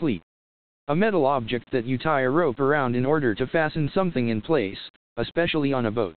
Cleat. A metal object that you tie a rope around in order to fasten something in place, especially on a boat.